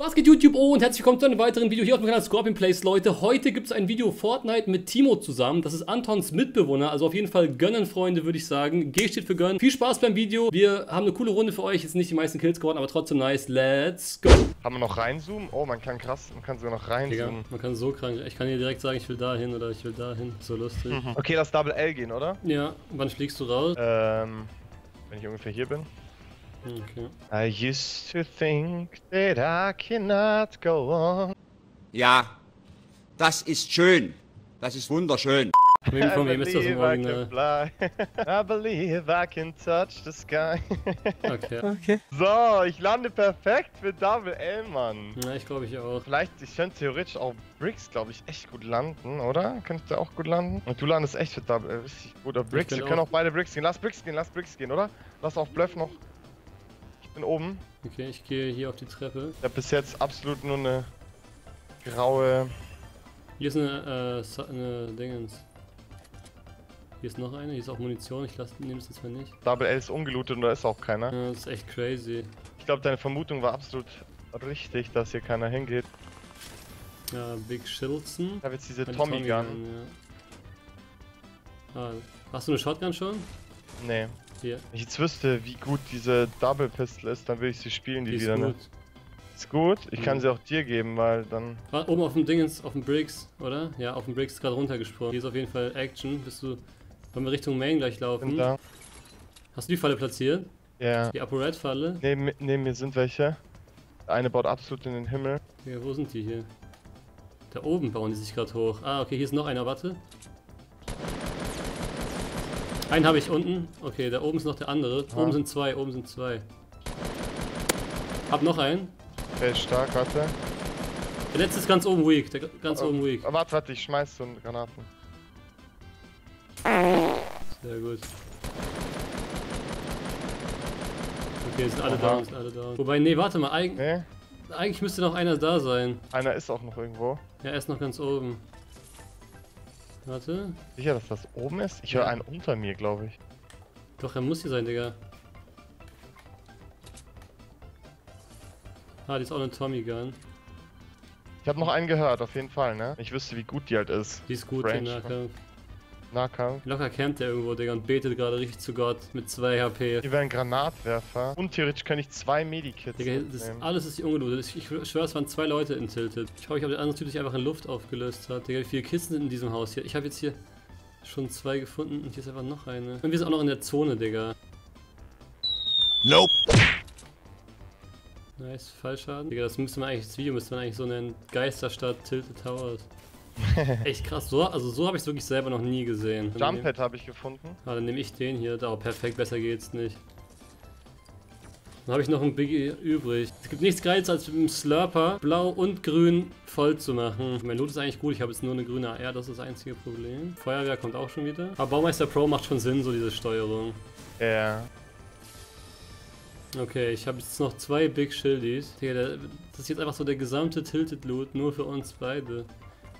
Was geht YouTube? Oh und herzlich willkommen zu einem weiteren Video hier auf dem Kanal Scorpion Plays, Leute. Heute gibt es ein Video Fortnite mit Timo zusammen. Das ist Antons Mitbewohner, also auf jeden Fall gönnen, Freunde, würde ich sagen. G steht für gönnen. Viel Spaß beim Video. Wir haben eine coole Runde für euch. Jetzt nicht die meisten Kills geworden, aber trotzdem nice. Let's go. Haben wir noch reinzoomen? Oh, man kann krass, man kann sogar noch reinzoomen. man kann so krank. Ich kann hier direkt sagen, ich will da hin oder ich will da hin. So lustig. Mhm. Okay, lass Double L gehen, oder? Ja, wann fliegst du raus? Ähm, wenn ich ungefähr hier bin. Okay. I used to think that I cannot go on. Ja, das ist schön. Das ist wunderschön. Von wem, von wem ist das im I I Original? fly. I believe I can touch the sky. Okay. Okay. so, ich lande perfekt für Double L, Mann. Ja, ich glaube ich auch. Vielleicht, ich könnte theoretisch auch Bricks, glaube ich, echt gut landen, oder? Könntest du auch gut landen? Und du landest echt für Double L, richtig gut. Oder Bricks, wir können auch- auch beide Bricks gehen. Lass Bricks gehen, lass Bricks gehen, oder? Lass auf Bluff noch. Ich bin oben. Okay, ich gehe hier auf die Treppe. Ich habe bis jetzt absolut nur eine graue. Hier ist eine, äh, eine Dingens. Hier ist noch eine, hier ist auch Munition, ich lasse nehme es jetzt mal nicht. Double L ist ungelootet und da ist auch keiner. Ja, das ist echt crazy. Ich glaube, deine Vermutung war absolut richtig, dass hier keiner hingeht. Ja, Big Shilson. Ich habe jetzt diese Eine Tommy Gun. ja. Ah, hast du eine Shotgun schon? Nee. Hier. Wenn ich jetzt wüsste, wie gut diese Double Pistol ist, dann würde ich sie spielen, die, Die ist wieder. gut. Ne? Ist gut. Ich kann Mhm. sie auch dir geben, weil dann. Ah, oben auf dem Dingens, auf dem Briggs, oder? Ja, auf dem Briggs ist gerade runtergesprungen. Hier ist auf jeden Fall Action. Bist du. Wollen wir Richtung Main gleich Bin laufen? da. Hast du die Falle platziert? Ja. Die Upper Red Falle? Neben, neben mir sind welche. Der eine baut absolut in den Himmel. Ja, wo sind die hier? Da oben bauen die sich gerade hoch. Ah, okay, hier ist noch einer, warte. Einen habe ich unten. Okay, da oben ist noch der andere. Ah. Oben sind zwei, oben sind zwei. Hab noch einen. Der ist stark, warte. Der letzte ist ganz oben weak. Der ganz Oh, oben weak. oh, Warte, warte, ich schmeiß so einen Granaten. Sehr gut. Okay, sind alle Aha. down, sind alle down. Wobei, nee, warte mal. Eig Nee? eigentlich müsste noch einer da sein. Einer ist auch noch irgendwo. Ja, er ist noch ganz oben. Warte. Sicher, dass das oben ist? Ich höre einen unter mir, glaube ich. Doch, er muss hier sein, Digga. Ah, die ist auch eine Tommy Gun. Ich habe noch einen gehört, auf jeden Fall, ne? Ich wüsste, wie gut die halt ist. Die ist gut, Range, der Nahkampf. Nahkampf. Locker campt der irgendwo, Digga, und betet gerade richtig zu Gott mit 2 HP. Hier wäre ein Granatwerfer. Und theoretisch kann ich zwei Medikits Digga, das alles ist hier ungelootet. Ich, ich schwör, es waren zwei Leute in Tilted. Ich hoffe, ich habe der andere Typ sich einfach in Luft aufgelöst hat. Digga, wie viele Kisten sind in diesem Haus hier? Ich habe jetzt hier schon zwei gefunden und hier ist einfach noch eine. Und wir sind auch noch in der Zone, Digga. Nope. Nice, Fallschaden. Digga, das müsste man eigentlich, das Video müsste man eigentlich so nennen. Geisterstadt Tilted Towers. Echt krass. So, also so habe ich es wirklich selber noch nie gesehen. Jump Pad habe ich gefunden. Ah, dann nehme ich den hier. Da, perfekt, besser geht's nicht. Dann habe ich noch einen Biggie übrig. Es gibt nichts Geiles, als mit dem Slurper blau und grün voll zu machen. Mein Loot ist eigentlich gut, ich habe jetzt nur eine grüne AR, das ist das einzige Problem. Feuerwehr kommt auch schon wieder. Aber Baumeister Pro macht schon Sinn, so diese Steuerung. Ja. Okay, ich habe jetzt noch zwei Big Shildies. Digga, der, das ist jetzt einfach so der gesamte Tilted Loot, nur für uns beide.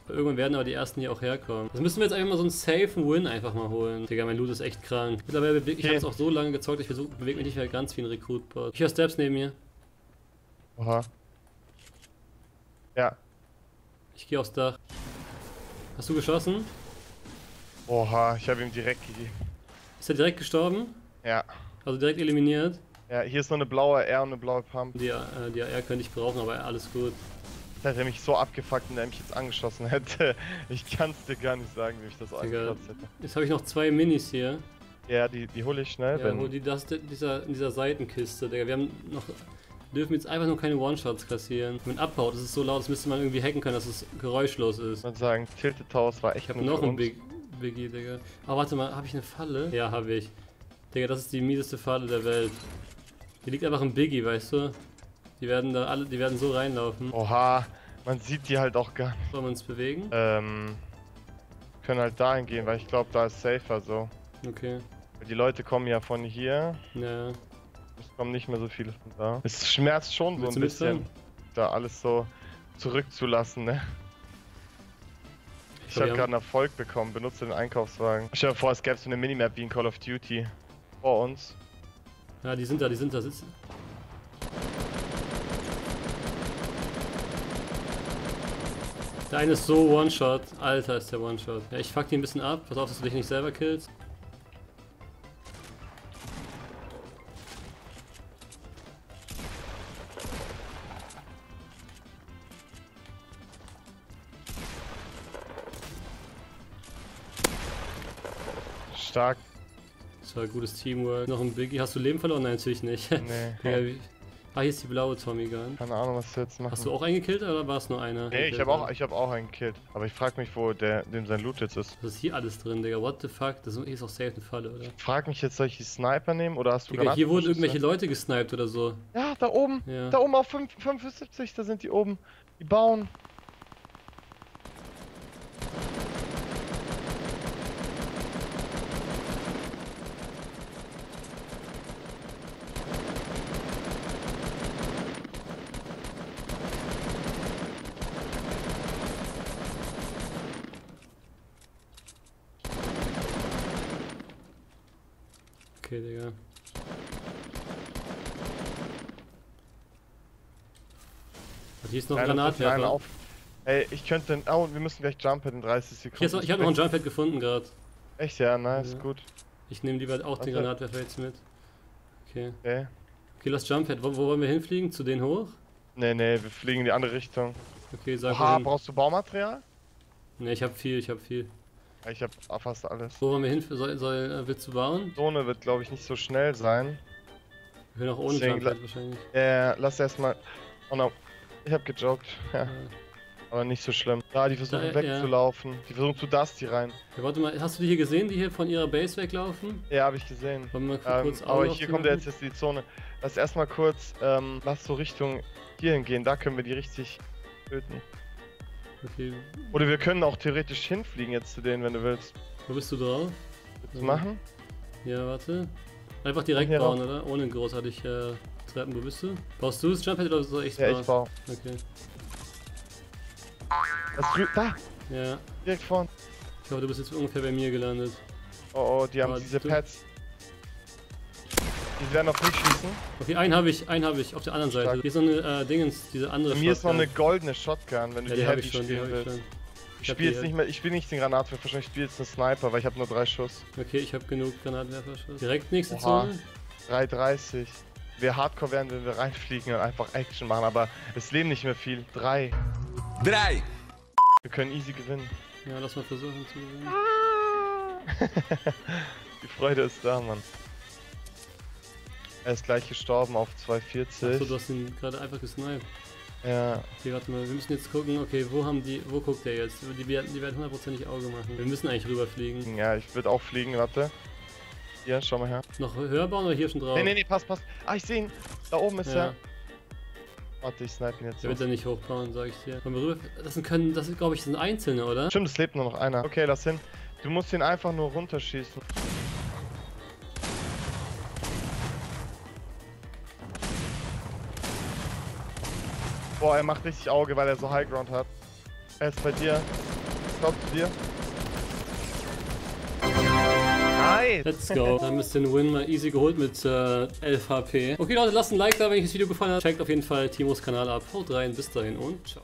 Irgendwann werden aber die ersten hier auch herkommen. Das müssen wir jetzt einfach mal so einen safen Win einfach mal holen. Digga, mein Loot ist echt krank. Mittlerweile bewege ich Okay. habe jetzt auch so lange gezockt, ich versuche, bewege mich nicht mehr ganz wie ein Recruit-Bot. Ich höre Steps neben mir. Oha. Ja. Ich gehe aufs Dach. Hast du geschossen? Oha, ich habe ihm direkt gegeben. Ist er direkt gestorben? Ja. Also direkt eliminiert? Ja, hier ist noch eine blaue R und eine blaue Pump. Die, äh, die AR könnte ich brauchen, aber alles gut. Da hätte er mich so abgefuckt, wenn er mich jetzt angeschossen hätte. Ich kann es dir gar nicht sagen, wie ich das angekratzt hätte. Jetzt habe ich noch zwei Minis hier. Ja, die, die hole ich schnell, Ja, wenn... hol die das in dieser, in dieser Seitenkiste, Digga. Wir haben noch. Dürfen jetzt einfach nur keine One-Shots kassieren. Mit Abbau, das ist so laut, das müsste man irgendwie hacken können, dass es geräuschlos ist. Ich würde sagen, Tilted Towers war echt Ich habe noch einen uns. Big, Biggie, Digga. Aber warte mal, habe ich eine Falle? Ja, habe ich. Digga, das ist die mieseste Falle der Welt. Hier liegt einfach ein Biggie, weißt du? Die werden da alle, die werden so reinlaufen. Oha, man sieht die halt auch gar nicht. Wollen wir uns bewegen? Ähm, können halt dahin gehen, weil ich glaube, da ist safer so. Okay. Die Leute kommen ja von hier, Ja. es kommen nicht mehr so viele von da. Es schmerzt schon so Willst ein du bisschen, da alles so zurückzulassen, ne? Ich glaub, habe gerade einen Erfolg bekommen, benutze den Einkaufswagen. Stell dir vor, es gäbe so eine Minimap wie in Call of Duty. Vor uns. Ja, die sind da, die sind da. Sitzen. Der eine ist so One-Shot. Alter, ist der One-Shot. Ja, ich fuck die ein bisschen ab. Pass auf, dass du dich nicht selber killst. Stark. Das war gutes Teamwork. Noch ein Biggie. Hast du Leben verloren? Nein, natürlich nicht. Nee. Ja, ah, hier ist die blaue Tommy Gun. Keine Ahnung, was du jetzt machst. Hast du auch eingekillt oder war es nur einer? Nee, ich habe auch, ich hab auch einen gekillt. Aber ich frag mich, wo der, dem sein Loot jetzt ist. Was ist hier alles drin, Digga? What the fuck? Das ist auch safe eine Falle, oder? Frag mich jetzt, soll ich die Sniper nehmen oder hast du Digga, hier wurden irgendwelche Leute gesniped oder so. Ja, da oben. Ja. Da oben auf 5, 75, da sind die oben. Die bauen. Okay, Digga. Und hier ist noch ein Einer trifft einen Granatwerfer. Ey, ich könnte. Oh, wir müssen gleich jumpen in 30 Sekunden. Ist ich habe noch ein Jumppad gefunden gerade. Echt, ja, nice, Ja. gut. Ich nehme lieber auch den Okay. Granatwerfer jetzt mit. Okay. Okay. Okay, lass Jumppad. Wo, wo wollen wir hinfliegen? Zu denen hoch? Nee, nee, wir fliegen in die andere Richtung. Okay, sag wohin. brauchst du Baumaterial? Ne, ich habe viel, ich habe viel. Ja, Ich hab fast alles. Wo wollen wir hin? Soll, soll, äh, willst du bauen? Zone wird, glaube ich, nicht so schnell sein. Wir können auch ohne Deswegen wahrscheinlich. Äh, lass erstmal. Oh no. Ich hab gejoggt. Ja, Ja. aber nicht so schlimm. Ja, die versuchen Da, ja. wegzulaufen. Die versuchen zu Dusty rein. Ja, warte mal, hast du die hier gesehen, die hier von ihrer Base weglaufen? Ja, habe ich gesehen. Wollen wir Ähm, kurz aber hier kommt ja jetzt, jetzt die Zone. Lass erstmal kurz, ähm, lass so Richtung hierhin gehen. Da können wir die richtig töten. Okay, Oder wir können auch theoretisch hinfliegen jetzt zu denen, wenn du willst. wo bist du drauf? Willst du machen? Ja, warte. Einfach direkt Hier bauen, oder? Ohne großartig äh, Treppen. Wo bist du? Baust du das Jumppad oder soll ich Ja, bauen? ich baue. Okay. Das da, Ja, direkt vorn. ich hoffe, du bist jetzt ungefähr bei mir gelandet. Oh, oh, die haben Aber diese du- Pads. Die werden auf mich schießen. Okay, einen habe ich, einen habe ich auf der anderen Seite. Stark. Hier ist so eine äh, Dingens, diese andere Bei mir ist noch eine Shotgun. goldene Shotgun, wenn du Ja, die die Heavy ich schon, die spielen ich willst. Ich hab spiele jetzt nicht mehr, ich spiele nicht den Granatwerfer, ich spiele jetzt einen Sniper, weil ich habe nur drei Schuss. Okay, ich habe genug Granatwerferschuss. Direkt nächste Oha. Zone. 3,30. Wir Hardcore werden, wenn wir reinfliegen und einfach Action machen, aber es leben nicht mehr viel. Drei. Drei. Wir können easy gewinnen. Ja, lass mal versuchen zu gewinnen. Die Freude ist da, Mann. Er ist gleich gestorben auf Achso, 2,40. du hast ihn gerade einfach gesniped. Ja, Okay, warte mal, wir müssen jetzt gucken, okay, wo haben die, wo guckt der jetzt? Die werden, die werden hundertprozentig Auge machen. Wir müssen eigentlich rüberfliegen. ja, ich würde auch fliegen, warte. Hier, schau mal her. Noch höher bauen oder hier schon drauf? Nee, nee, nee, passt, passt. Ah, ich sehe ihn. Da oben ist Ja. er. Warte, ich snipe ihn jetzt. Der wird dann nicht hochbauen, sag ich dir. Wollen wir rüber? Das sind, können, das glaube ich, sind Einzelne, oder? Stimmt, es lebt nur noch einer. Okay, lass hin. Du musst ihn einfach nur runterschießen. Boah, er macht richtig Auge, weil er so High Ground hat. Er ist bei dir. Kommt zu dir. Nice! Let's go. Dann ihr den Win mal easy geholt mit äh, 11 HP. Okay Leute, lasst ein Like da, wenn euch das Video gefallen hat. Checkt auf jeden Fall Timos Kanal ab. Haut rein, bis dahin und ciao.